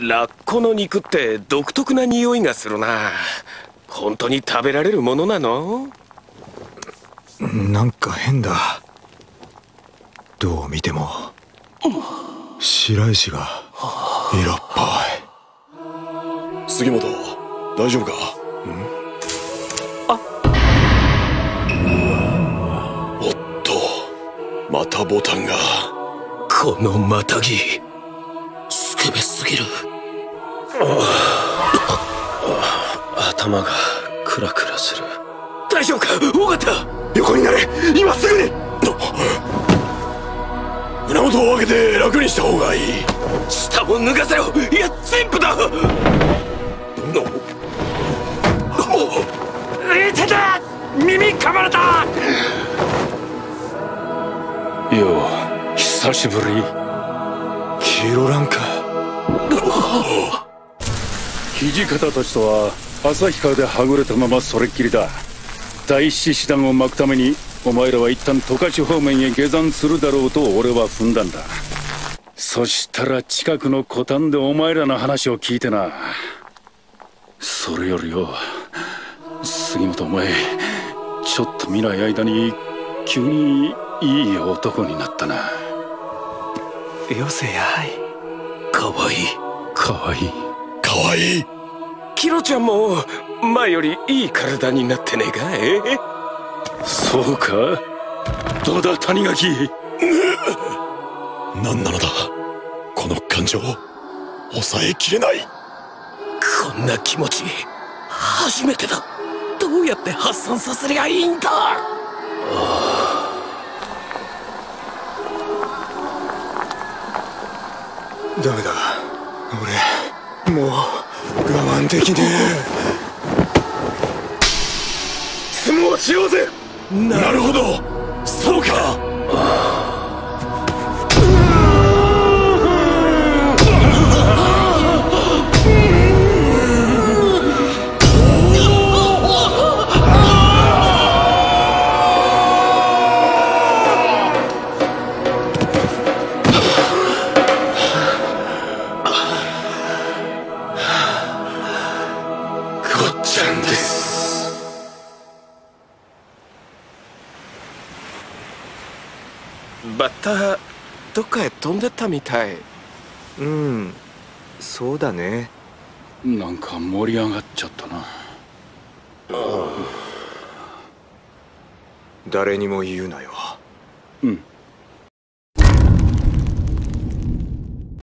ラッコの肉って独特な匂いがするな。本当に食べられるものなの？なんか変だ。どう見ても。白石が色っぽい。杉本大丈夫か？おっとまたボタンが。このまたぎ。スケベすぎる頭がクラクラする。大丈夫か？尾形！横になれ！今すぐに！胸元を上げて楽にした方がいい。下も脱がせろ！いや全部だ！えてだ！耳噛まれた！よう久しぶり。黄色ランか 土方たちとは旭川ではぐれたままそれっきりだ。第七師団を巻くためにお前らは一旦十勝方面へ下山するだろうと俺は踏んだんだ。そしたら近くの古丹でお前らの話を聞いてな。それよりよ杉本お前ちょっと見ない間に急にいい男になったな。よせやいかわいいかわいいかわい。いキロちゃんも前よりいい体になってねえかえそうか？どうだ？谷垣。何なのだ？この感情抑えきれない。こんな気持ち初めてだ。どうやって発散させりゃいいんだ？ダメだ。俺もう我慢できねえ。相撲しようぜ。なるほど。そうかバッタどっかへ飛んでったみたい。うんそうだね。なんか盛り上がっちゃったな。誰にも言うなよ。うん